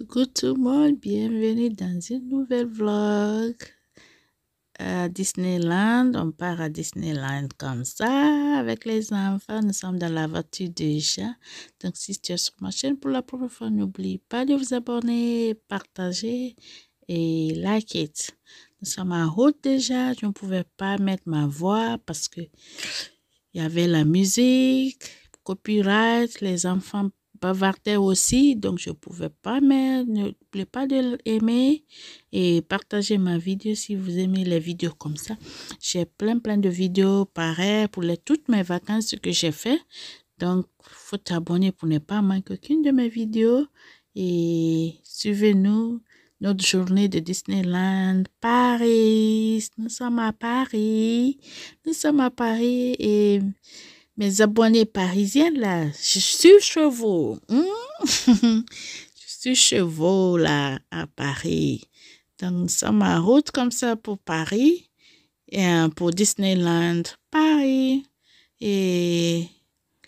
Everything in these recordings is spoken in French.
Coucou tout le monde, bienvenue dans une nouvelle vlog à Disneyland. On part à Disneyland comme ça avec les enfants. Nous sommes dans la voiture déjà. Donc si tu es sur ma chaîne pour la première fois, n'oublie pas de vous abonner, partager et liker. Nous sommes en route déjà. Je ne pouvais pas mettre ma voix parce que il y avait la musique, copyright, les enfants bavardaient aussi, donc je ne pouvais pas, mais n'oubliez pas de l'aimer et partager ma vidéo si vous aimez les vidéos comme ça. J'ai plein plein de vidéos pareilles pour les, toutes mes vacances que j'ai fait. Donc, faut t'abonner pour ne pas manquer aucune de mes vidéos et suivez-nous notre journée de Disneyland Paris. Nous sommes à Paris. Nous sommes à Paris et mes abonnés parisiens là, je suis chevaux. je suis chevaux là à Paris. Donc nous sommes en route comme ça pour Paris et pour Disneyland Paris. Et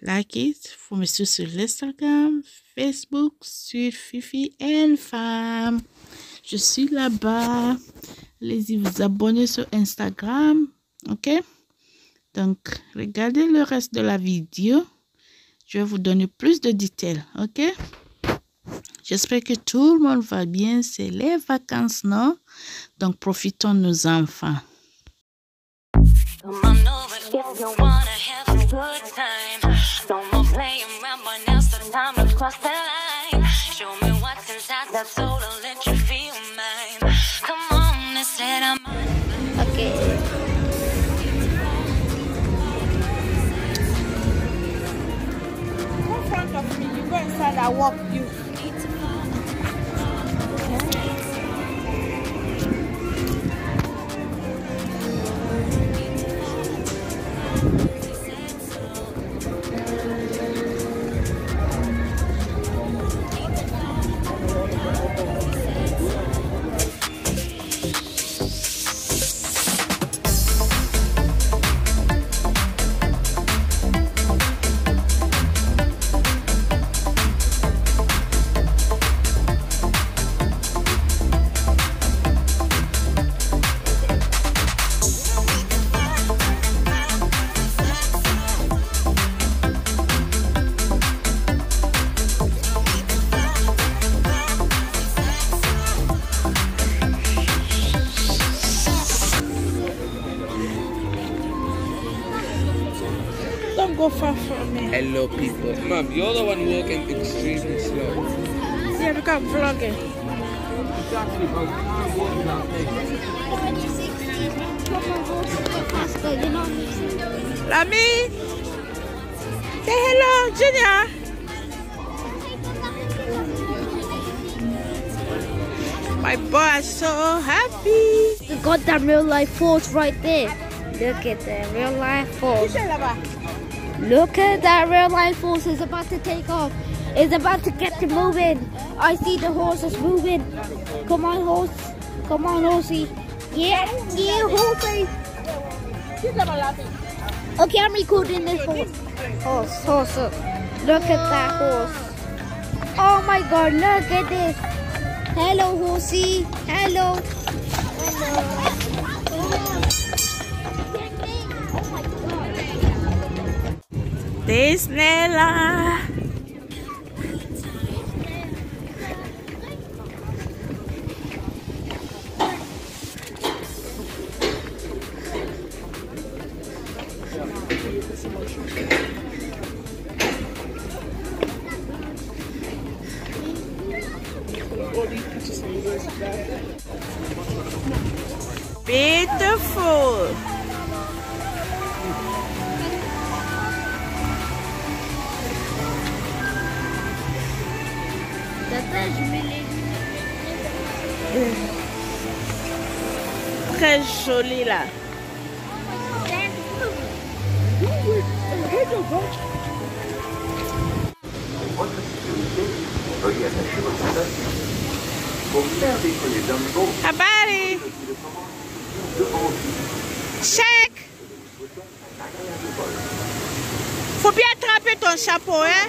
like it, faut me suivre sur Instagram, Facebook, sur Fifi and. Je suis là-bas. Allez-y vous abonner sur Instagram. OK? Donc, regardez le reste de la vidéo. Je vais vous donner plus de détails. OK? J'espère que tout le monde va bien. C'est les vacances, non? Donc, profitons nos enfants. Okay. I walk you. slow people. Mom, you're the one walking extremely slow. Yeah, because I'm vlogging. Lami! Say hello, Junior! My boss so happy. You got that real life force right there. Look at the real life force. Look at that real life horse is about to take off. It's about to get to moving. I see the horses moving. Come on, horse. Come on, horsey. Yeah, yeah, horsey. Okay, I'm recording this horse. Horse, horse. Look at that horse. Oh my god, look at this. Hello, horsey. Hello. Disneyland. Très joli là. Votre devant vous, Check. Faut bien attraper ton chapeau, hein?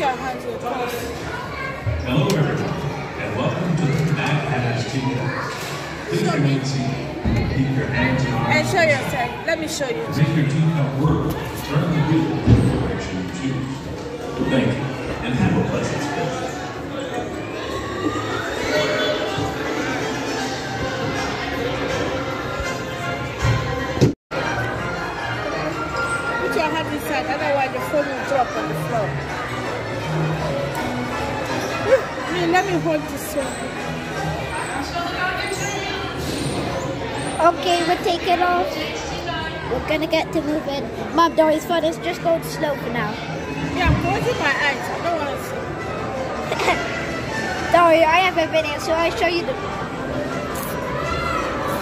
Hello, everyone, and welcome to the Mad Hatters TV. Please remain seated. Keep your hands and And show yourself. Let me show you. Make your teacup work, turn the wheel in the direction you choose. Thank you, Me, let me hold this one. Okay, we'll take it off. We're gonna get to moving. Mom, Dory's phone is just going slow for now. Yeah, I'm closing my eyes. I don't want to see. Dory, I have a video, so I'll show you the.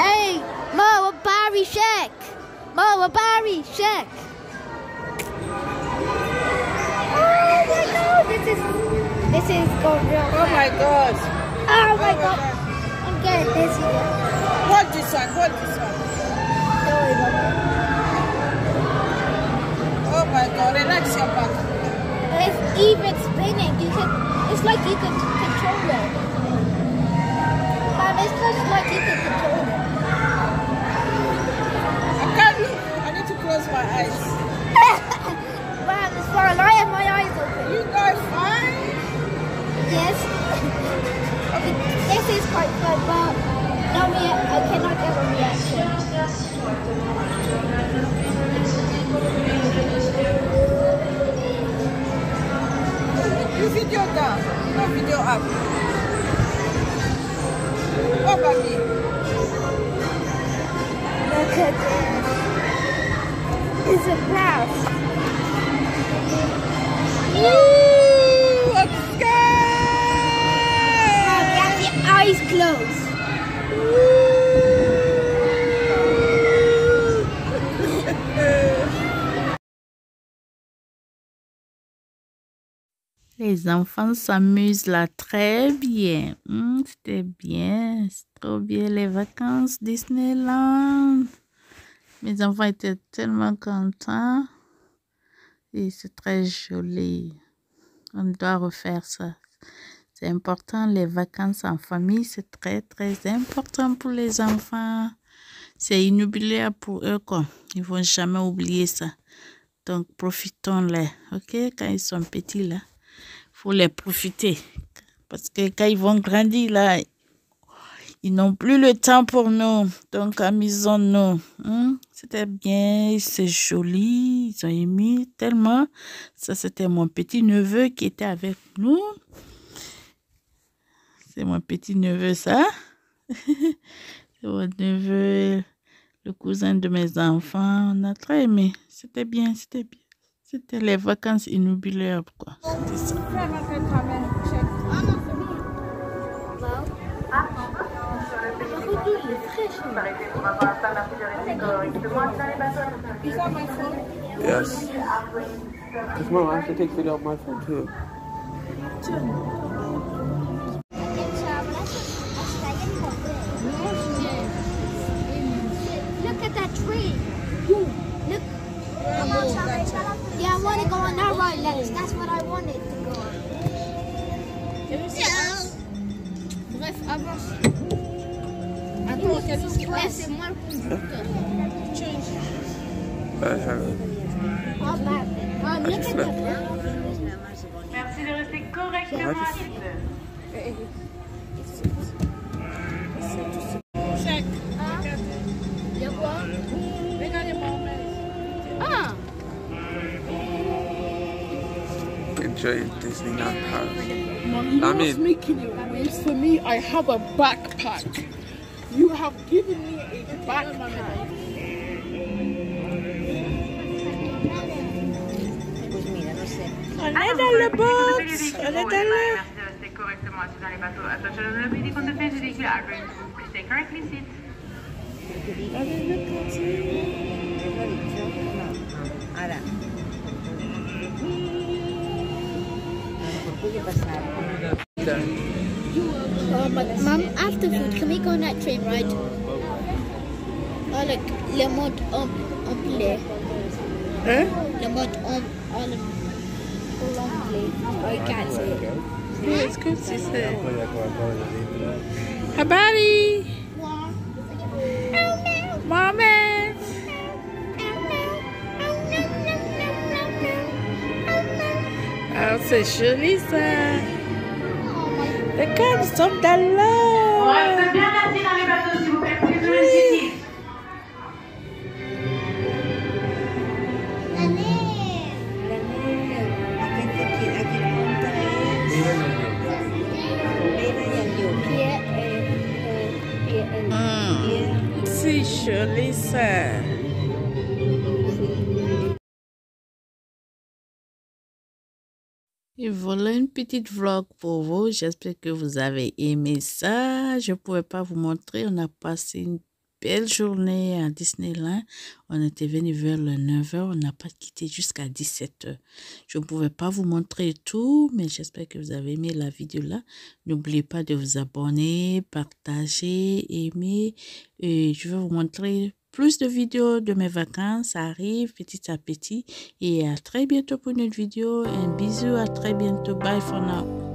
Hey, Mo, a Barry check. Mo, a Barry check. Oh my God, this is this is going real Oh my God. Oh my oh God, I'm getting dizzy. Hold this one, hold this one. Dory, Mama. Oh my God, relax your back. It's even spinning. You can. It's like you can video down. No video up. Over me. Look at this. It's a blast. Ooh, I'm Mom, scared. you eyes closed. Les enfants s'amusent là très bien. Hmm, C'était bien. C'est trop bien les vacances Disneyland. Mes enfants étaient tellement contents. Et c'est très joli. On doit refaire ça. C'est important, les vacances en famille, c'est très, très important pour les enfants. C'est inoubliable pour eux, quoi. Ils vont jamais oublier ça. Donc, profitons-les, ok? Quand ils sont petits, là, faut les profiter. Parce que quand ils vont grandir, là, ils n'ont plus le temps pour nous. Donc, amusons-nous. hein. C'était bien, c'est joli. Ils ont aimé tellement. Ça, c'était mon petit neveu qui était avec nous. C'est mon petit neveu, ça. c'est mon neveu, le cousin de mes enfants. On a très aimé. C'était bien, c'était bien. C'était les vacances inoubliables, quoi. C'était ça. My? Yes. Because mom, I have to take video of my phone too. On that ride next. That's what I wanted to go on. Bref, avance. Attends, qu'est-ce qui Eh, c'est moi le conducteur. change? Bye, Charlotte. Oh, look at the Merci de rester correctement assis. enjoy Disneyland Paris. Mom, you I mean, making it worse for me? I have a backpack. You have given me a backpack. Ai, box! Olha correctement dans le. Allez, le Mom, after food, can we go on that train ride? Oh, look, Le Monde Homme, Homme Huh? Le Monde Homme, Homme, Homme oh, I can't say it. Yeah, it's good to say. Habari! Mama! C'est joli ça! Regarde, nous sommes dans l'eau! Bien assis dans les bateaux, s'il vous plaît. Hum, c'est joli ça! Et voilà une petite vlog pour vous. J'espère que vous avez aimé ça. Je ne pouvais pas vous montrer. On a passé une belle journée à Disneyland. On était venu vers le 9h. On n'a pas quitté jusqu'à 17h. Je ne pouvais pas vous montrer tout, mais j'espère que vous avez aimé la vidéo là. N'oubliez pas de vous abonner, partager, aimer. Et je vais vous montrer plus de vidéos de mes vacances. Ça arrive petit à petit. Et à très bientôt pour une autre vidéo. Un bisou, à très bientôt. Bye for now.